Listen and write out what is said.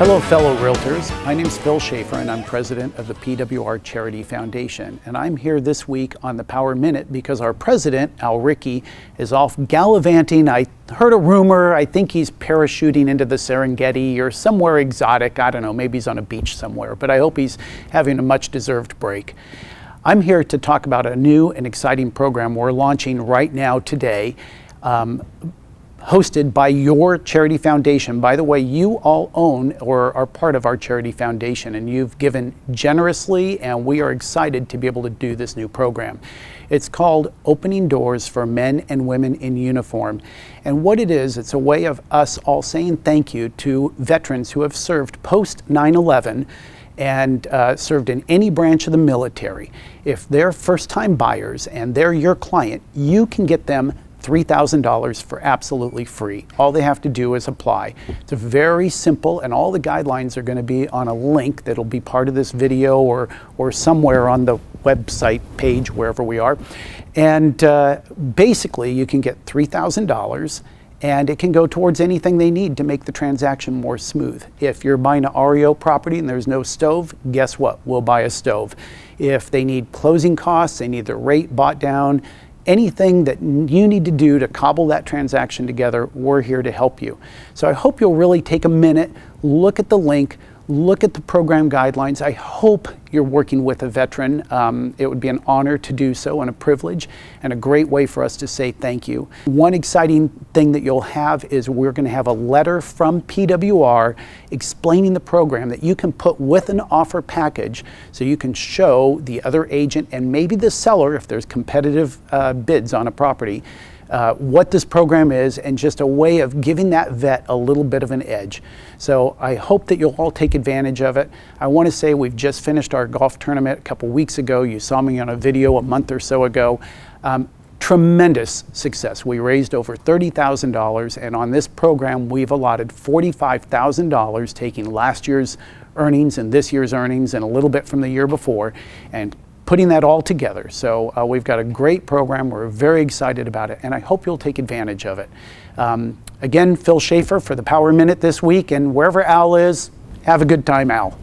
Hello, fellow realtors. My name is Phil Schaefer, and I'm president of the PWR Charity Foundation. And I'm here this week on the Power Minute because our president, Al Rickey, is off gallivanting. I heard a rumor. I think he's parachuting into the Serengeti or somewhere exotic. I don't know. Maybe he's on a beach somewhere. But I hope he's having a much deserved break. I'm here to talk about a new and exciting program we're launching right now today. Um, hosted by your charity foundation. By the way, you all own or are part of our charity foundation, and you've given generously, and we are excited to be able to do this new program. It's called Opening Doors for Men and Women in Uniform. And what it is, it's a way of us all saying thank you to veterans who have served post 9 11 and uh, served in any branch of the military. If they're first time buyers and they're your client, you can get them $3,000 for absolutely free. All they have to do is apply. It's very simple, and all the guidelines are going to be on a link that'll be part of this video or, or somewhere on the website page, wherever we are. And uh, basically, you can get $3,000 and it can go towards anything they need to make the transaction more smooth. If you're buying an REO property and there's no stove, guess what? We'll buy a stove. If they need closing costs, they need the rate bought down, anything that you need to do to cobble that transaction together, we're here to help you. So I hope you'll really take a minute, look at the link, look at the program guidelines. I hope you're working with a veteran. Um, it would be an honor to do so and a privilege and a great way for us to say thank you. One exciting thing that you'll have is we're going to have a letter from PWR explaining the program that you can put with an offer package so you can show the other agent and maybe the seller if there's competitive uh, bids on a property uh, what this program is and just a way of giving that vet a little bit of an edge. So I hope that you'll all take advantage of it. I want to say we've just finished our golf tournament a couple weeks ago. You saw me on a video a month or so ago. Um, tremendous success. We raised over $30,000 and on this program we've allotted $45,000 taking last year's earnings and this year's earnings and a little bit from the year before and putting that all together. So uh, we've got a great program. We're very excited about it, and I hope you'll take advantage of it. Um, again, Phil Schaefer for the Power Minute this week, and wherever Al is, have a good time, Al.